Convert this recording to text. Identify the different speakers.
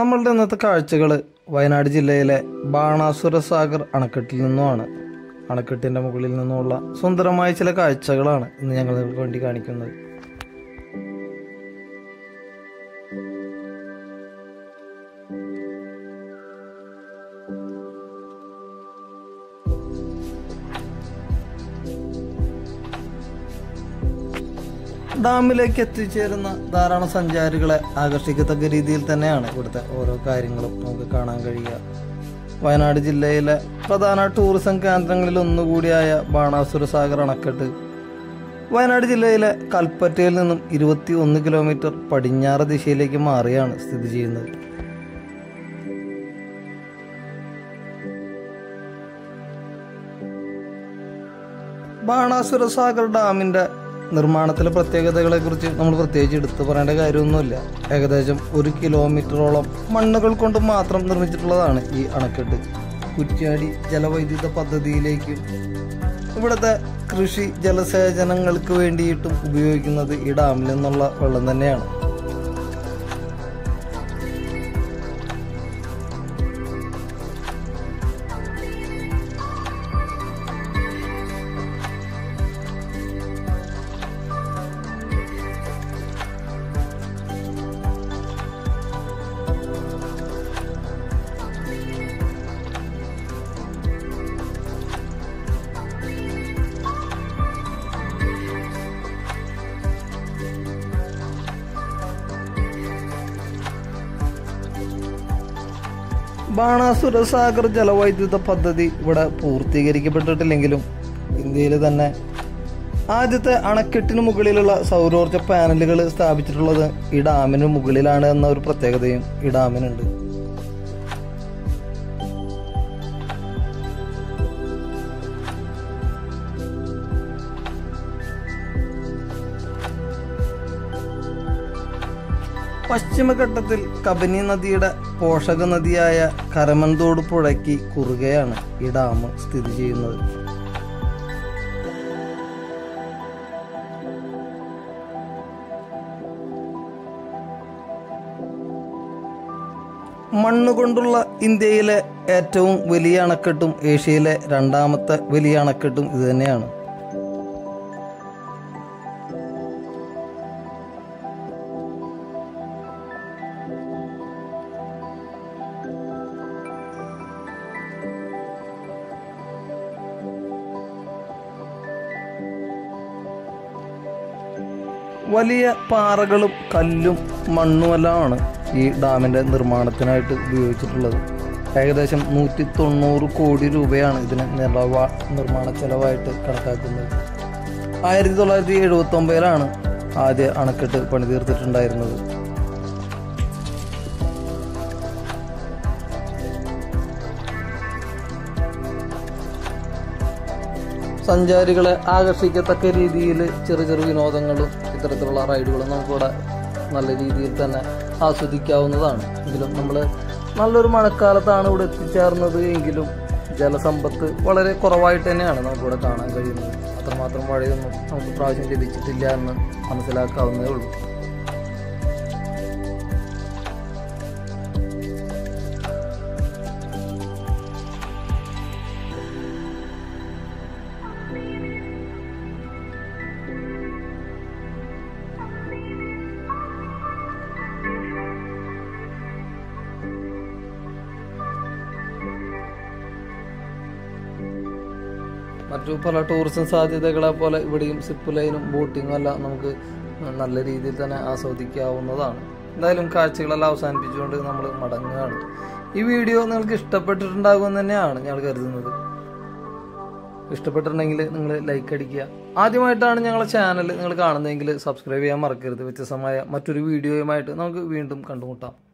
Speaker 1: നമ്മളുടെ ഇന്നത്തെ കാഴ്ചകൾ വയനാട് ജില്ലയിലെ ബാണാസുര സാഗർ അണക്കെട്ടിൽ നിന്നുമാണ്. അണക്കെട്ടിന്റെ മുകളിൽ നിന്നുമുള്ള സുന്ദരമായ ചില കാഴ്ചകളാണ് ഇന്ന് ഞങ്ങൾ നിങ്ങൾക്ക് വേണ്ടി കാണിക്കുന്നത്. ഡാമിലേക്ക് എത്തിച്ചേരുന്ന ധാരാളം സഞ്ചാരികളെ ആകർഷിക്കത്തക്ക രീതിയിൽ തന്നെയാണ് ഇവിടുത്തെ ഓരോ കാര്യങ്ങളും നമുക്ക് കാണാൻ കഴിയുക. വയനാട് ജില്ലയിലെ പ്രധാന ടൂറിസം കേന്ദ്രങ്ങളിൽ ഒന്നുകൂടിയായ ബാണാസുര സാഗർ അണക്കെട്ട്. വയനാട് ജില്ലയിലെ കൽപ്പറ്റയിൽ നിന്നും ഇരുപത്തി ഒന്ന് കിലോമീറ്റർ പടിഞ്ഞാറ് ദിശയിലേക്ക് മാറിയാണ് സ്ഥിതി ചെയ്യുന്നത്. ബാണാസുര സാഗർ ഡാമിന്റെ നിർമ്മാണത്തിലെ പ്രത്യേകതകളെക്കുറിച്ച് നമ്മൾ പ്രത്യേകിച്ച് എടുത്തു പറയേണ്ട കാര്യമൊന്നുമില്ല. ഏകദേശം ഒരു കിലോമീറ്ററോളം മണ്ണുകൾ കൊണ്ട് മാത്രം നിർമ്മിച്ചിട്ടുള്ളതാണ് ഈ അണക്കെട്ട്. കുറ്റ്യാടി ജലവൈദ്യുത പദ്ധതിയിലേക്കും ഇവിടുത്തെ കൃഷി ജലസേചനങ്ങൾക്ക് വേണ്ടിയിട്ടും ഉപയോഗിക്കുന്നത് ഈ ഡാമിൽ നിന്നുള്ള വെള്ളം തന്നെയാണ്. ബാണാസുര സാഗർ ജലവൈദ്യുത പദ്ധതി ഇവിടെ പൂർത്തീകരിക്കപ്പെട്ടിട്ടില്ലെങ്കിലും ഇന്ത്യയിൽ തന്നെ ആദ്യത്തെ അണക്കെട്ടിന് മുകളിലുള്ള സൗരോർജ പാനലുകൾ സ്ഥാപിച്ചിട്ടുള്ളത് ഈ ഡാമിന് മുകളിലാണ് എന്ന ഒരു പ്രത്യേകതയും ഈ ഡാമിനുണ്ട്. പശ്ചിമഘട്ടത്തിൽ കബനി നദിയുടെ പോഷക നദിയായ കരമൻതോട് പുഴയ്ക്ക് കുറുകയാണ് ഈ ഡാം സ്ഥിതി ചെയ്യുന്നത്. മണ്ണുകൊണ്ടുള്ള ഇന്ത്യയിലെ ഏറ്റവും വലിയ അണക്കെട്ടും ഏഷ്യയിലെ രണ്ടാമത്തെ വലിയ അണക്കെട്ടും ഇത് വലിയ പാറകളും കല്ലും മണ്ണുമെല്ലാമാണ് ഈ ഡാമിന്റെ നിർമ്മാണത്തിനായിട്ട് ഉപയോഗിച്ചിട്ടുള്ളത്. ഏകദേശം നൂറ്റി തൊണ്ണൂറ് കോടി രൂപയാണ് ഇതിന് നിലവ നിർമ്മാണ ചെലവായിട്ട് കണക്കാക്കുന്നത്. ആയിരത്തി തൊള്ളായിരത്തി എഴുപത്തി ഒമ്പതിലാണ് ആദ്യ അണക്കെട്ട് പണി സഞ്ചാരികളെ ആകർഷിക്കത്തക്ക രീതിയിൽ ചെറു ചെറു വിനോദങ്ങളും ഇത്തരത്തിലുള്ള റൈഡുകളും നമുക്കിവിടെ നല്ല രീതിയിൽ തന്നെ ആസ്വദിക്കാവുന്നതാണ്. എങ്കിലും നമ്മൾ നല്ലൊരു മഴക്കാലത്താണ് ഇവിടെ എത്തിച്ചേർന്നത് എങ്കിലും ജലസമ്പത്ത് വളരെ കുറവായിട്ട് തന്നെയാണ് നമുക്കിവിടെ കാണാൻ കഴിയുന്നത്. അത്രമാത്രം മഴയൊന്നും നമുക്ക് പ്രാവശ്യം ലഭിച്ചിട്ടില്ല എന്ന് മനസ്സിലാക്കാവുന്നതേ ഉള്ളൂ. മറ്റു പല ടൂറിസം സാധ്യതകളെ പോലെ ഇവിടെയും സിപ്പ് ലൈനും ബോട്ടിങ്ങും എല്ലാം നമുക്ക് നല്ല രീതിയിൽ തന്നെ ആസ്വദിക്കാവുന്നതാണ്. എന്തായാലും കാഴ്ചകളെല്ലാം അവസാനിപ്പിച്ചുകൊണ്ട് നമ്മൾ മടങ്ങുകയാണ്. ഈ വീഡിയോ നിങ്ങൾക്ക് ഇഷ്ടപ്പെട്ടിട്ടുണ്ടാകുമെന്ന് തന്നെയാണ് ഞങ്ങൾ കരുതുന്നത്. ഇഷ്ടപ്പെട്ടിട്ടുണ്ടെങ്കിൽ നിങ്ങൾ ലൈക്ക് അടിക്കുക. ആദ്യമായിട്ടാണ് ഞങ്ങളുടെ ചാനൽ നിങ്ങൾ കാണുന്നതെങ്കിൽ സബ്സ്ക്രൈബ് ചെയ്യാൻ മറക്കരുത്. വ്യത്യസ്തമായ മറ്റൊരു വീഡിയോയുമായിട്ട് നമുക്ക് വീണ്ടും കണ്ടുമുട്ടാം.